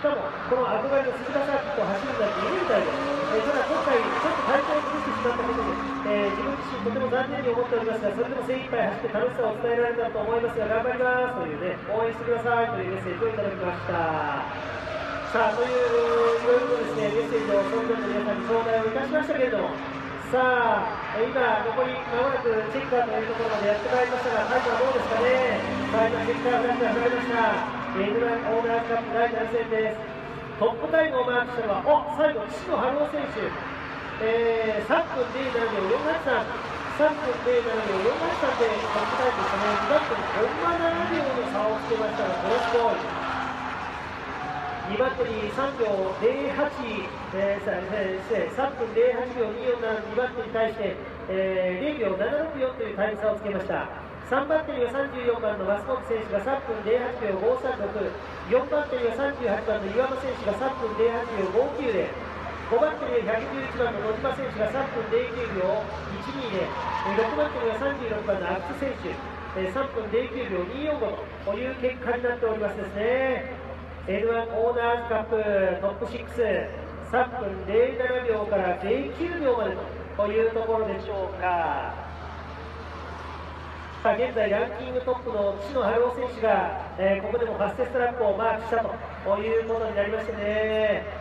しかもこの憧れの鈴鹿サーキットを走るんだっているみたいです、え、ただ今回ちょっと体調を崩してしまったことで、えー、自分自身とても残念に思っておりますがそれでも精一杯走って楽しさを伝えられたと思いますが頑張りますというね応援してくださいというメッセージをいただきました。さあといういろいろですねメッセージをそれぞれの皆さんに頂戴をいたしましたけれどもさあ、今、残りまもなくチェッカーというところまでやってまいりましたが、タイムはどうですかね、さあ、今、チェッカー2つが離れました、エドランオーナーズカップ第7戦です。トップタイムをマークしたのは、お最後、岸野春夫選手、えー、3分07秒483。3分07秒483でトップタイムでしたね、2バットにコンマ7秒の差をつけましたが、これすごい。2バッテリー3秒08、えー、3分08秒24な2バッテリーに対して、えー、0秒764というタイム差をつけました3バッテリーは34番の増本選手が3分08秒536 4バッテリーは38番の岩間選手が3分08秒59で5バッテリーは111番の野島選手が3分09秒12で6バッテリーは36番の阿久津選手3分09秒245という結果になっておりますですね。L1 オーナーズカップトップ63分07秒から09秒までというところでしょうか。さあ現在ランキングトップの岸野春夫選手が、えー、ここでもファステストラップをマークしたということになりましてね。